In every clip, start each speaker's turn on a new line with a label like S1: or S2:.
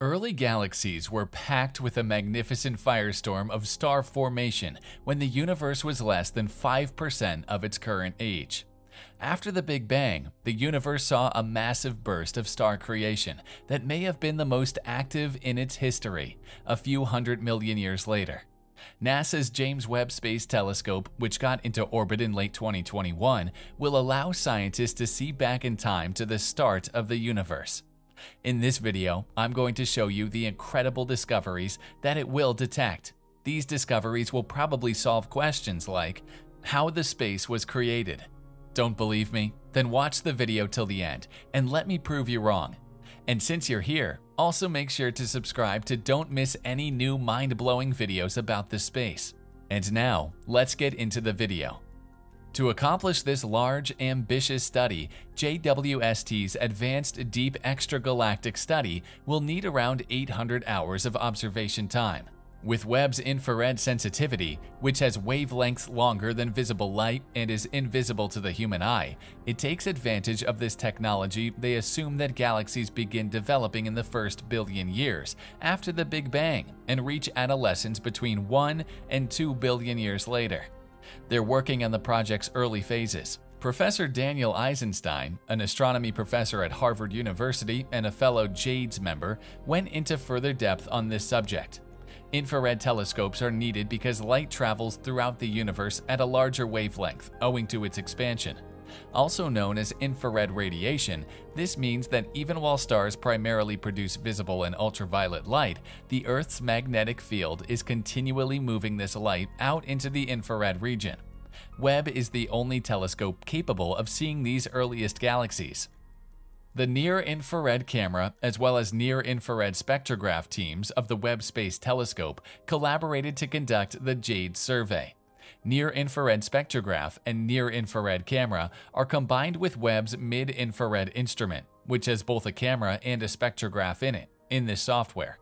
S1: Early galaxies were packed with a magnificent firestorm of star formation when the universe was less than 5% of its current age. After the Big Bang, the universe saw a massive burst of star creation that may have been the most active in its history a few hundred million years later. NASA's James Webb Space Telescope, which got into orbit in late 2021, will allow scientists to see back in time to the start of the universe. In this video, I'm going to show you the incredible discoveries that it will detect. These discoveries will probably solve questions like how the space was created. Don't believe me? Then watch the video till the end and let me prove you wrong. And since you're here, also make sure to subscribe to don't miss any new mind-blowing videos about the space. And now, let's get into the video. To accomplish this large, ambitious study, JWST's Advanced Deep Extragalactic Study will need around 800 hours of observation time. With Webb's infrared sensitivity, which has wavelengths longer than visible light and is invisible to the human eye, it takes advantage of this technology they assume that galaxies begin developing in the first billion years after the Big Bang and reach adolescence between 1 and 2 billion years later. They're working on the project's early phases. Professor Daniel Eisenstein, an astronomy professor at Harvard University and a fellow JADES member, went into further depth on this subject. Infrared telescopes are needed because light travels throughout the universe at a larger wavelength owing to its expansion. Also known as infrared radiation, this means that even while stars primarily produce visible and ultraviolet light, the Earth's magnetic field is continually moving this light out into the infrared region. Webb is the only telescope capable of seeing these earliest galaxies. The Near Infrared Camera, as well as Near Infrared Spectrograph teams of the Webb Space Telescope, collaborated to conduct the JADE survey. Near infrared spectrograph and near infrared camera are combined with Webb's mid infrared instrument, which has both a camera and a spectrograph in it, in this software.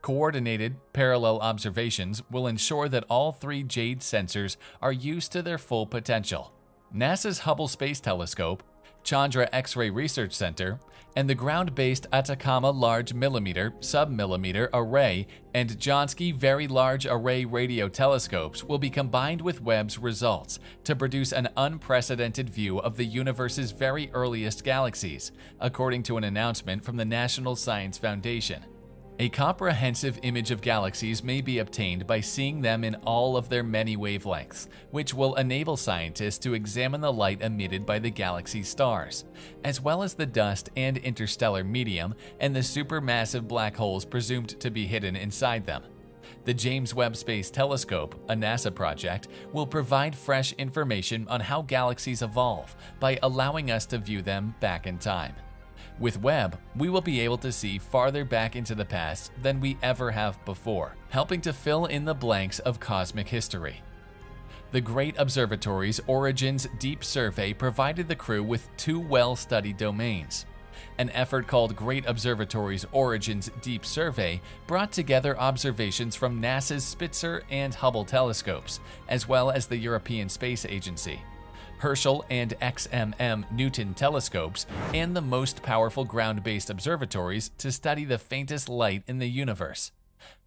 S1: Coordinated, parallel observations will ensure that all three JADE sensors are used to their full potential. NASA's Hubble Space Telescope Chandra X-ray Research Center, and the ground-based Atacama Large Millimeter Submillimeter Array and Jansky Very Large Array Radio telescopes will be combined with Webb's results to produce an unprecedented view of the universe's very earliest galaxies, according to an announcement from the National Science Foundation. A comprehensive image of galaxies may be obtained by seeing them in all of their many wavelengths, which will enable scientists to examine the light emitted by the galaxy's stars, as well as the dust and interstellar medium and the supermassive black holes presumed to be hidden inside them. The James Webb Space Telescope, a NASA project, will provide fresh information on how galaxies evolve by allowing us to view them back in time. With Webb, we will be able to see farther back into the past than we ever have before, helping to fill in the blanks of cosmic history. The Great Observatory's Origins Deep Survey provided the crew with two well-studied domains. An effort called Great Observatory's Origins Deep Survey brought together observations from NASA's Spitzer and Hubble telescopes, as well as the European Space Agency. Herschel and XMM Newton telescopes, and the most powerful ground-based observatories to study the faintest light in the universe.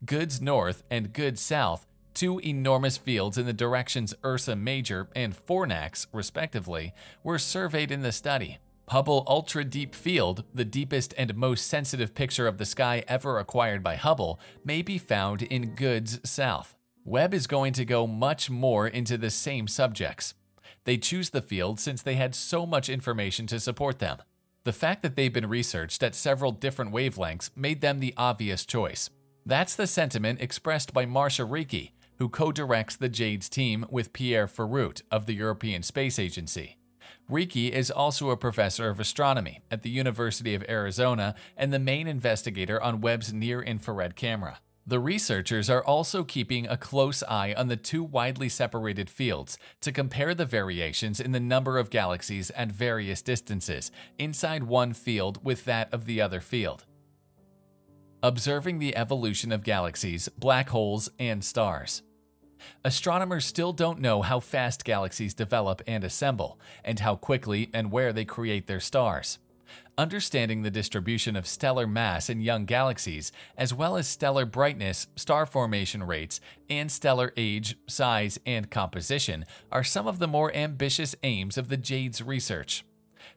S1: GOODS North and GOODS South, two enormous fields in the directions Ursa Major and Fornax, respectively, were surveyed in the study. Hubble Ultra Deep Field, the deepest and most sensitive picture of the sky ever acquired by Hubble, may be found in GOODS South. Webb is going to go much more into the same subjects. They choose the field since they had so much information to support them. The fact that they've been researched at several different wavelengths made them the obvious choice. That's the sentiment expressed by Marcia Rieke, who co-directs the JADES team with Pierre Ferruit of the European Space Agency. Rieke is also a professor of astronomy at the University of Arizona and the main investigator on Webb's near-infrared camera. The researchers are also keeping a close eye on the two widely separated fields to compare the variations in the number of galaxies at various distances inside one field with that of the other field. Observing the evolution of galaxies, black holes, and stars. Astronomers still don't know how fast galaxies develop and assemble, and how quickly and where they create their stars. Understanding the distribution of stellar mass in young galaxies, as well as stellar brightness, star formation rates, and stellar age, size, and composition, are some of the more ambitious aims of the JADES research.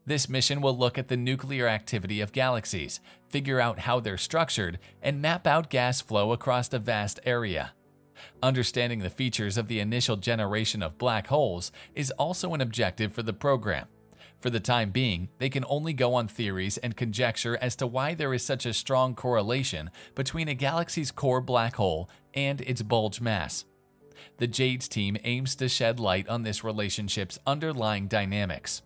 S1: This mission will look at the nuclear activity of galaxies, figure out how they're structured, and map out gas flow across a vast area. Understanding the features of the initial generation of black holes is also an objective for the program. For the time being, they can only go on theories and conjecture as to why there is such a strong correlation between a galaxy's core black hole and its bulge mass. The JADES team aims to shed light on this relationship's underlying dynamics.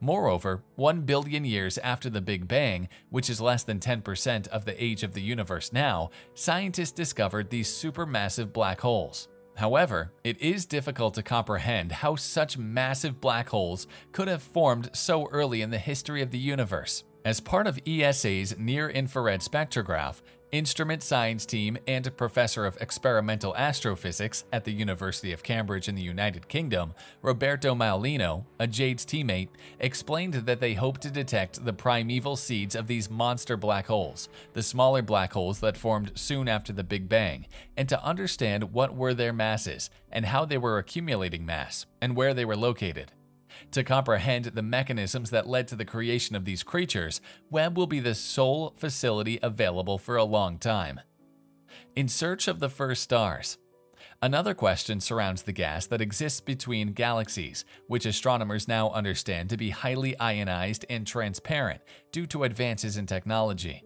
S1: Moreover, 1 billion years after the Big Bang, which is less than 10% of the age of the universe now, scientists discovered these supermassive black holes. However, it is difficult to comprehend how such massive black holes could have formed so early in the history of the universe. As part of ESA's near-infrared spectrograph, instrument science team and professor of experimental astrophysics at the University of Cambridge in the United Kingdom, Roberto Maiolino, a JADES teammate, explained that they hope to detect the primeval seeds of these monster black holes, the smaller black holes that formed soon after the Big Bang, and to understand what were their masses and how they were accumulating mass and where they were located. To comprehend the mechanisms that led to the creation of these creatures, Webb will be the sole facility available for a long time. In search of the first stars, Another question surrounds the gas that exists between galaxies, which astronomers now understand to be highly ionized and transparent due to advances in technology.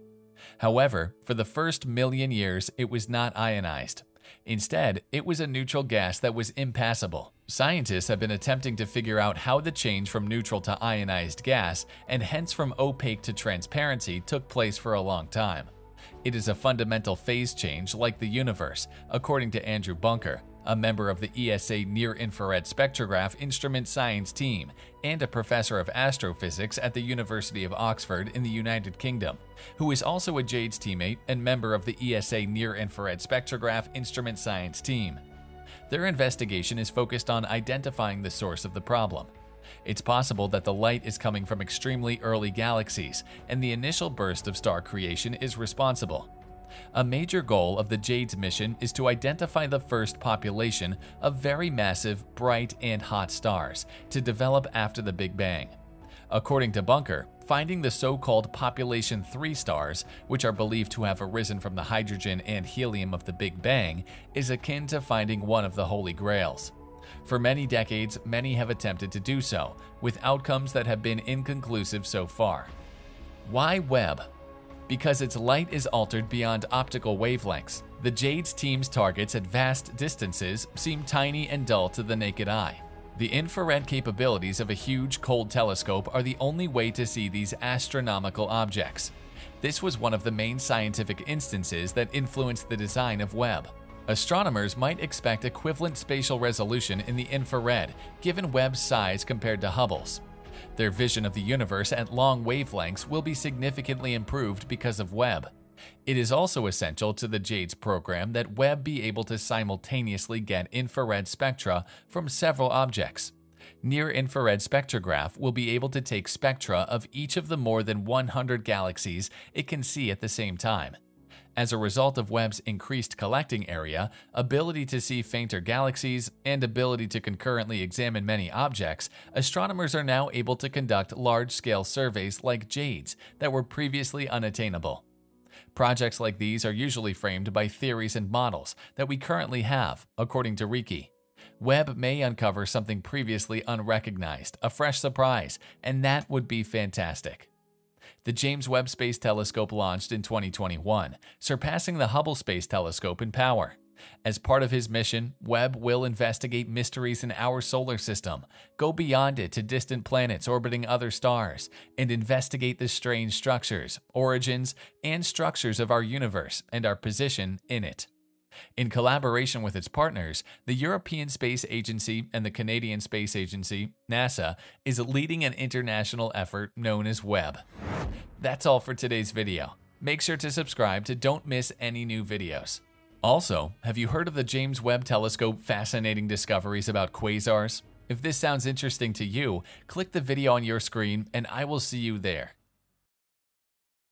S1: However, for the first million years, it was not ionized. Instead, it was a neutral gas that was impassable. Scientists have been attempting to figure out how the change from neutral to ionized gas, and hence from opaque to transparency, took place for a long time. It is a fundamental phase change like the universe, according to Andrew Bunker, a member of the ESA Near Infrared Spectrograph Instrument Science team and a professor of astrophysics at the University of Oxford in the United Kingdom, who is also a JADES teammate and member of the ESA Near Infrared Spectrograph Instrument Science team. Their investigation is focused on identifying the source of the problem. It's possible that the light is coming from extremely early galaxies, and the initial burst of star creation is responsible. A major goal of the JADES mission is to identify the first population of very massive, bright, and hot stars to develop after the Big Bang. According to Bunker, finding the so-called population 3 stars, which are believed to have arisen from the hydrogen and helium of the Big Bang, is akin to finding one of the Holy Grails. For many decades, many have attempted to do so, with outcomes that have been inconclusive so far. Why Webb? Because its light is altered beyond optical wavelengths, the JADES team's targets at vast distances seem tiny and dull to the naked eye. The infrared capabilities of a huge cold telescope are the only way to see these astronomical objects. This was one of the main scientific instances that influenced the design of Webb. Astronomers might expect equivalent spatial resolution in the infrared, given Webb's size compared to Hubble's. Their vision of the universe at long wavelengths will be significantly improved because of Webb. It is also essential to the JADES program that Webb be able to simultaneously get infrared spectra from several objects. Near-infrared spectrograph will be able to take spectra of each of the more than 100 galaxies it can see at the same time. As a result of Webb's increased collecting area, ability to see fainter galaxies, and ability to concurrently examine many objects, astronomers are now able to conduct large-scale surveys like JADES that were previously unattainable. Projects like these are usually framed by theories and models that we currently have, according to Rieke. Webb may uncover something previously unrecognized, a fresh surprise, and that would be fantastic. The James Webb Space Telescope launched in 2021, surpassing the Hubble Space Telescope in power. As part of his mission, Webb will investigate mysteries in our solar system, go beyond it to distant planets orbiting other stars, and investigate the strange structures, origins, and structures of our universe and our position in it. In collaboration with its partners, the European Space Agency and the Canadian Space Agency, NASA, is leading an international effort known as Webb. That's all for today's video. Make sure to subscribe to don't miss any new videos. Also, have you heard of the James Webb Telescope fascinating discoveries about quasars? If this sounds interesting to you, click the video on your screen and I will see you there.